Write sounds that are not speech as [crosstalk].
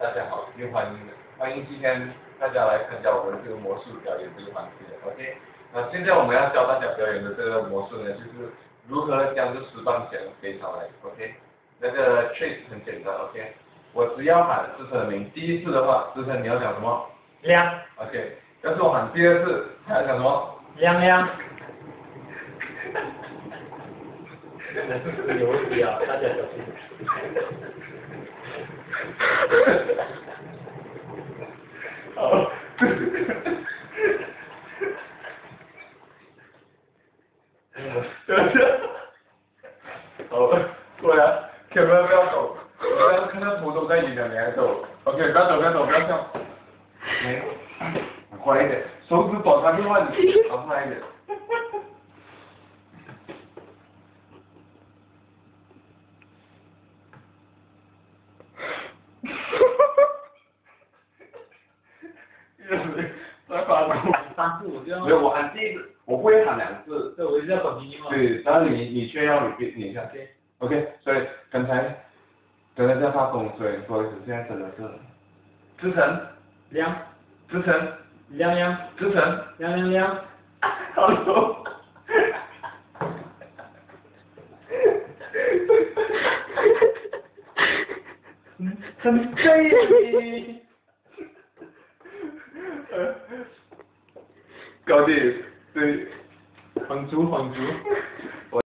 大家好，又欢迎欢迎今天大家来参加我们这个魔术表演这个环节，OK？那现在我们要教大家表演的这个魔术呢，就是如何将这十棒响飞上来，OK？那个 trick 很简单，OK？我只要喊志成的名，第一次的话，志成你要讲什么亮？OK？要是我喊第二次，还要讲什么？亮亮。[laughs] 有问题啊，大家小心。好。好，过来，千万不要走，不要看到头都在影了，你还走，OK，不要走，不要走，不要笑，没，快一点，手指保持另外，好快一点。在发抖。三次我就要。没有，我喊第一次，我不会喊两次。对，我一直要保持音对，然后你你却要你别你一下。OK，所以刚才刚才在发功，所以不好意思，现在真的是。支撑。亮。支撑。亮亮。支撑。亮亮亮。好多。[laughs] [laughs] 很对。高低对，放猪放猪。